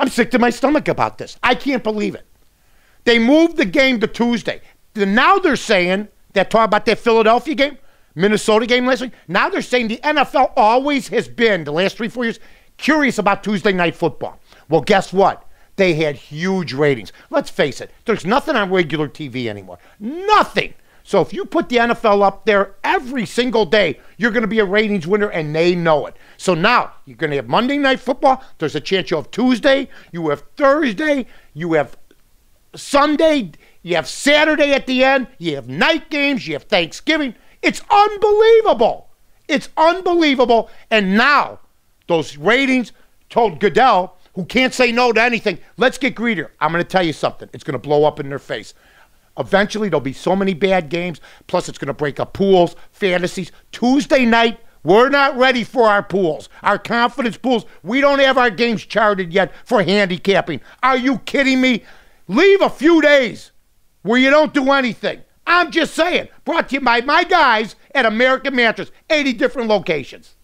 I'm sick to my stomach about this. I can't believe it. They moved the game to Tuesday. Now they're saying they're talking about that Philadelphia game, Minnesota game last week. Now they're saying the NFL always has been the last three four years curious about Tuesday night football. Well, guess what? They had huge ratings. Let's face it, there's nothing on regular TV anymore. Nothing. So if you put the NFL up there every single day, you're going to be a ratings winner, and they know it. So now you're going to have Monday Night Football. There's a chance you have Tuesday, you have Thursday, you have Sunday, you have Saturday at the end, you have night games, you have Thanksgiving. It's unbelievable. It's unbelievable. And now those ratings told Goodell, who can't say no to anything, let's get greedier. I'm going to tell you something. It's going to blow up in their face. Eventually, there'll be so many bad games. Plus, it's going to break up pools, fantasies. Tuesday night, we're not ready for our pools, our confidence pools. We don't have our games charted yet for handicapping. Are you kidding me? Leave a few days where you don't do anything. I'm just saying. Brought to you by my guys at American Mattress, 80 different locations.